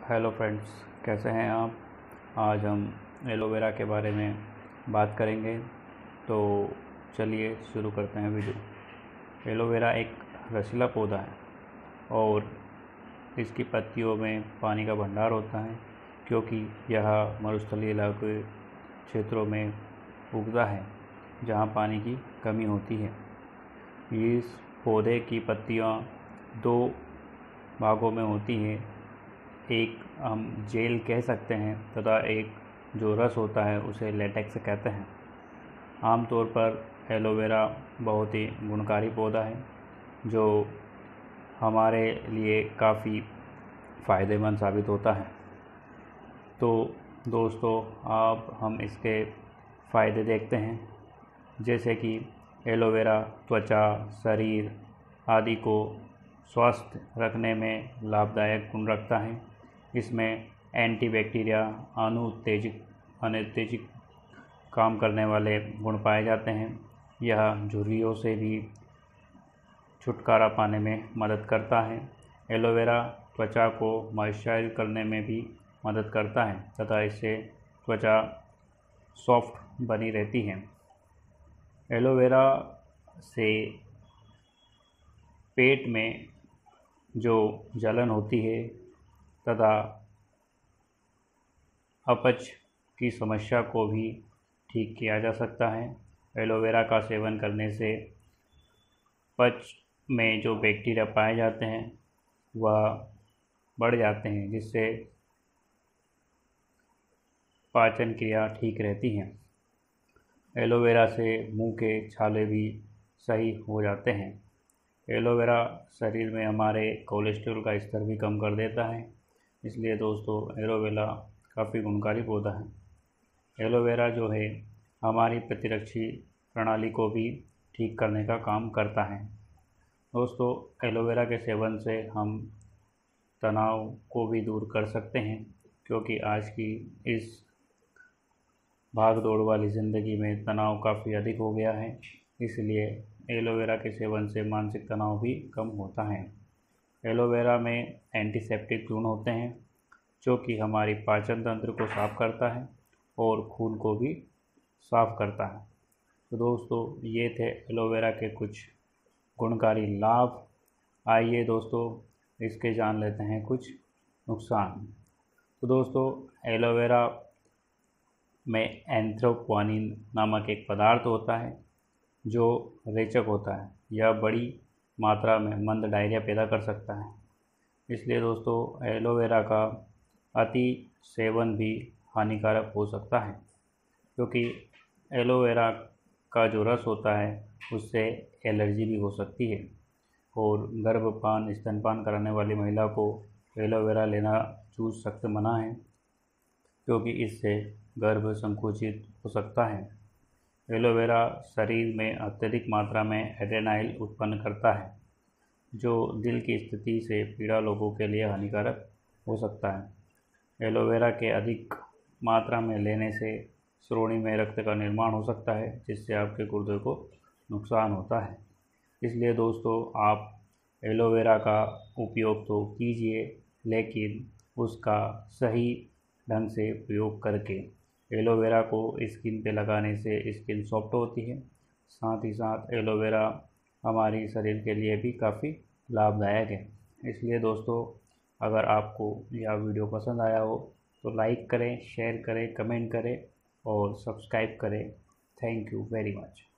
Hello friends कैसे हैं आप? आज हम एलोवेरा के बारे में बात करेंगे। तो चलिए शुरू करते हैं वीडियो। एलोवेरा एक रसीला पौधा है और इसकी पत्तियों में पानी का भंडार होता है क्योंकि यह मरुस्थलीय इलाके क्षेत्रों में उगता है जहाँ पानी की कमी होती है। इस पौधे की पत्तियाँ दो भागों में होती हैं। एक, हम जेल कह सकते हैं तथा एक जो रस होता है उसे लेटेक्स कहते हैं। आमतौर पर एलोवेरा बहुत ही गुणकारी पौधा है, जो हमारे लिए काफ़ी फ़ायदेमंद साबित होता है। तो दोस्तों, आप हम इसके फ़ायदे देखते हैं, जैसे कि एलोवेरा त्वचा, शरीर आदि को स्वस्थ रखने में लाभदायक गुण रखता है। इसमें एंटीबैक्टीरिया अनुत्तेजित अनुत्तेजित काम करने वाले गुण पाए जाते हैं। यह झुर्रियों से भी छुटकारा पाने में मदद करता है। एलोवेरा त्वचा को मॉइस्चराइज करने में भी मदद करता है, तथा इससे त्वचा सॉफ्ट बनी रहती है। एलोवेरा से पेट में जो जलन होती है तथा अपच की समस्या को भी ठीक किया जा सकता है। एलोवेरा का सेवन करने से पच में जो बैक्टीरिया पाए जाते हैं, वह बढ़ जाते हैं, जिससे पाचन क्रिया ठीक रहती है। एलोवेरा से मुँह के छाले भी सही हो जाते हैं। एलोवेरा शरीर में हमारे कोलेस्ट्रॉल का स्तर भी कम कर देता है। इसलिए दोस्तों, एलोवेरा काफ़ी गुणकारी पौधा है। एलोवेरा जो है, हमारी प्रतिरक्षी प्रणाली को भी ठीक करने का काम करता है। दोस्तों, एलोवेरा के सेवन से हम तनाव को भी दूर कर सकते हैं, क्योंकि आज की इस भाग दौड़ वाली ज़िंदगी में तनाव काफ़ी अधिक हो गया है, इसलिए एलोवेरा के सेवन से मानसिक तनाव भी कम होता है। एलोवेरा में एंटीसेप्टिक गुण होते हैं, जो कि हमारी पाचन तंत्र को साफ़ करता है और खून को भी साफ़ करता है। तो दोस्तों, ये थे एलोवेरा के कुछ गुणकारी लाभ। आइए दोस्तों, इसके जान लेते हैं कुछ नुकसान। तो दोस्तों, एलोवेरा में एंथ्रोपोनिन नामक एक पदार्थ होता है, जो रेचक होता है। यह बड़ी मात्रा में मंद डायरिया पैदा कर सकता है। इसलिए दोस्तों, एलोवेरा का अति सेवन भी हानिकारक हो सकता है, क्योंकि एलोवेरा का जो रस होता है, उससे एलर्जी भी हो सकती है और गर्भपान, स्तनपान कराने वाली महिला को एलोवेरा लेना चूज़ सख्त मना है, क्योंकि इससे गर्भ संकुचित हो सकता है। एलोवेरा शरीर में अत्यधिक मात्रा में एडेनाइल उत्पन्न करता है, जो दिल की स्थिति से पीड़ा लोगों के लिए हानिकारक हो सकता है। एलोवेरा के अधिक मात्रा में लेने से श्रोणी में रक्त का निर्माण हो सकता है, जिससे आपके गुर्दे को नुकसान होता है। इसलिए दोस्तों, आप एलोवेरा का उपयोग तो कीजिए, लेकिन उसका सही ढंग से प्रयोग करके। एलोवेरा को स्किन पे लगाने से स्किन सॉफ्ट होती है। साथ ही साथ एलोवेरा हमारी शरीर के लिए भी काफ़ी लाभदायक है। इसलिए दोस्तों, अगर आपको यह वीडियो पसंद आया हो तो लाइक करें, शेयर करें, कमेंट करें और सब्सक्राइब करें। Thank you very much.